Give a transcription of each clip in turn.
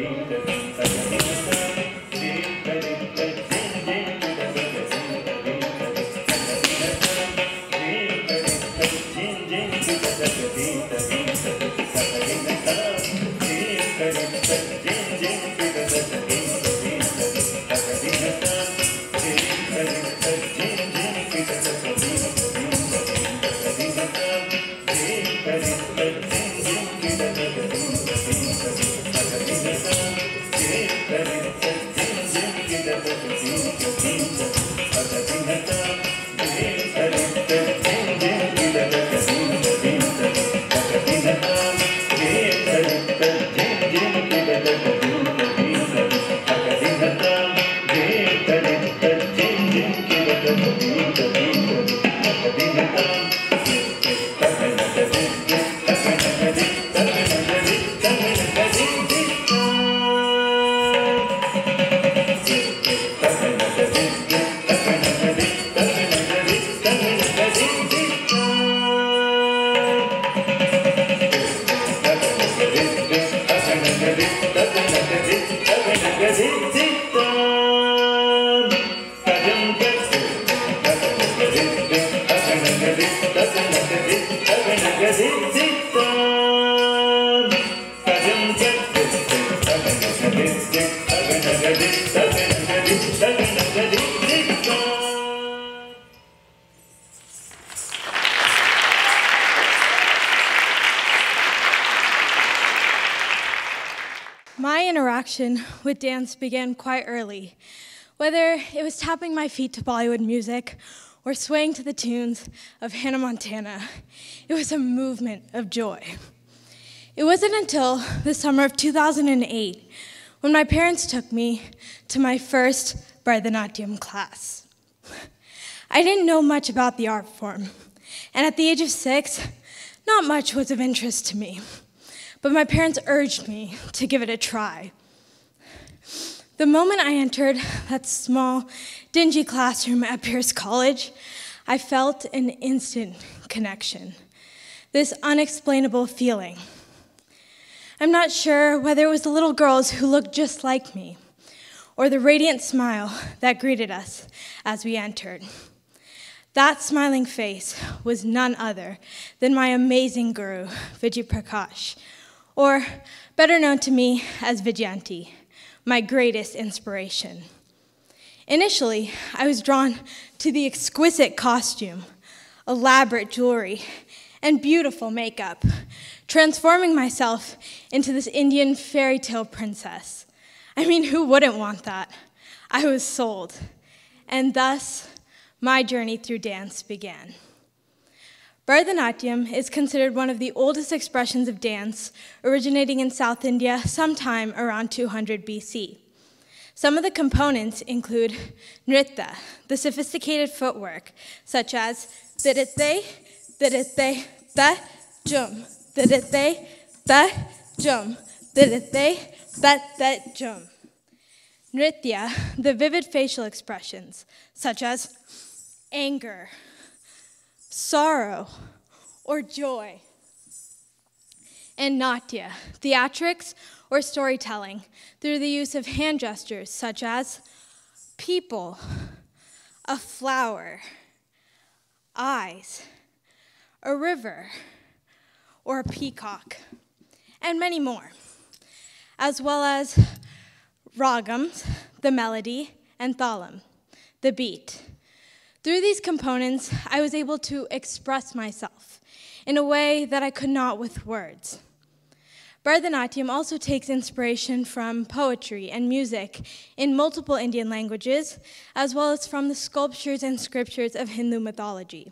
be My interaction with dance began quite early. Whether it was tapping my feet to Bollywood music or swaying to the tunes of Hannah Montana, it was a movement of joy. It wasn't until the summer of 2008 when my parents took me to my first Bharatanatyam class. I didn't know much about the art form, and at the age of six, not much was of interest to me but my parents urged me to give it a try. The moment I entered that small, dingy classroom at Pierce College, I felt an instant connection, this unexplainable feeling. I'm not sure whether it was the little girls who looked just like me or the radiant smile that greeted us as we entered. That smiling face was none other than my amazing guru, Vijaya Prakash, or better known to me as Vijayanti, my greatest inspiration. Initially, I was drawn to the exquisite costume, elaborate jewelry, and beautiful makeup, transforming myself into this Indian fairy tale princess. I mean, who wouldn't want that? I was sold. And thus, my journey through dance began. Bharatanatyam is considered one of the oldest expressions of dance, originating in South India sometime around 200 BC. Some of the components include nritta, the sophisticated footwork, such as dirite, dirite, ta, jum, dirite, ta, jum, dirite, ta, ta, jum. Nritya, the vivid facial expressions, such as anger, sorrow, or joy. And natya, theatrics or storytelling, through the use of hand gestures such as people, a flower, eyes, a river, or a peacock, and many more, as well as ragams, the melody, and thalam, the beat. Through these components, I was able to express myself in a way that I could not with words. Bharatanatyam also takes inspiration from poetry and music in multiple Indian languages, as well as from the sculptures and scriptures of Hindu mythology.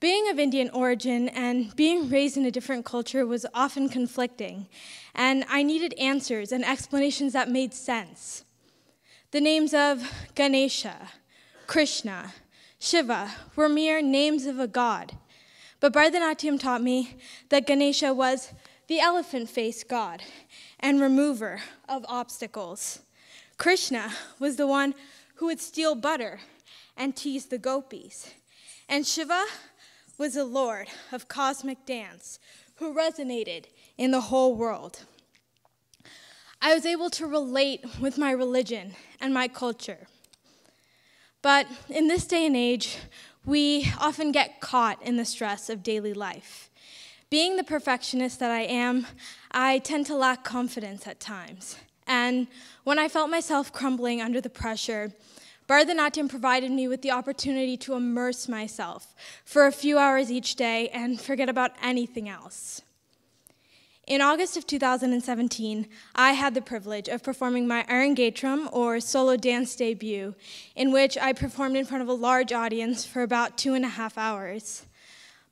Being of Indian origin and being raised in a different culture was often conflicting, and I needed answers and explanations that made sense. The names of Ganesha, Krishna, Shiva were mere names of a god. But Bharatanatyam taught me that Ganesha was the elephant faced god and remover of obstacles. Krishna was the one who would steal butter and tease the gopis. And Shiva was the lord of cosmic dance who resonated in the whole world. I was able to relate with my religion and my culture. But in this day and age, we often get caught in the stress of daily life. Being the perfectionist that I am, I tend to lack confidence at times. And when I felt myself crumbling under the pressure, Bharatanatyam provided me with the opportunity to immerse myself for a few hours each day and forget about anything else. In August of 2017, I had the privilege of performing my Arangetram, or solo dance debut, in which I performed in front of a large audience for about two and a half hours.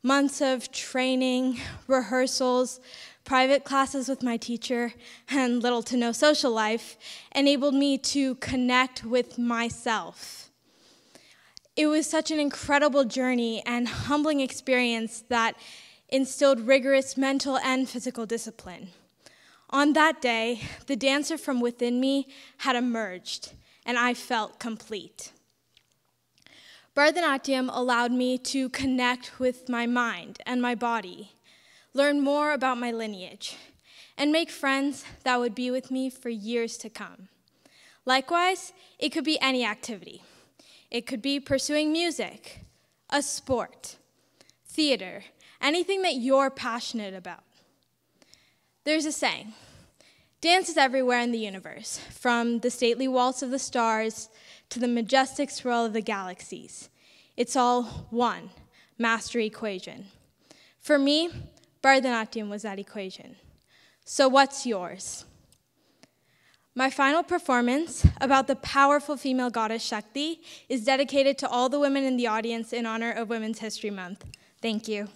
Months of training, rehearsals, private classes with my teacher, and little to no social life enabled me to connect with myself. It was such an incredible journey and humbling experience that instilled rigorous mental and physical discipline. On that day, the dancer from within me had emerged, and I felt complete. Bharatanatyam allowed me to connect with my mind and my body, learn more about my lineage, and make friends that would be with me for years to come. Likewise, it could be any activity. It could be pursuing music, a sport, theater, anything that you're passionate about. There's a saying dance is everywhere in the universe, from the stately waltz of the stars to the majestic swirl of the galaxies. It's all one master equation. For me, Bharatanatyam was that equation. So what's yours? My final performance about the powerful female goddess Shakti is dedicated to all the women in the audience in honor of Women's History Month. Thank you.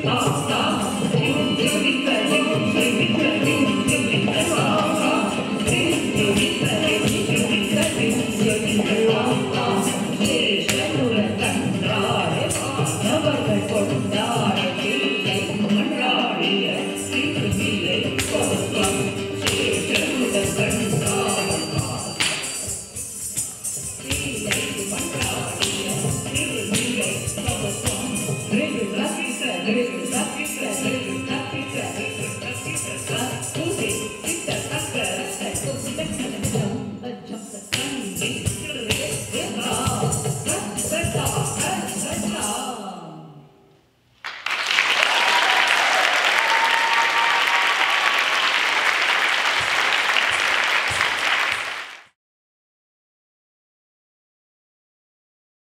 Stop, stop.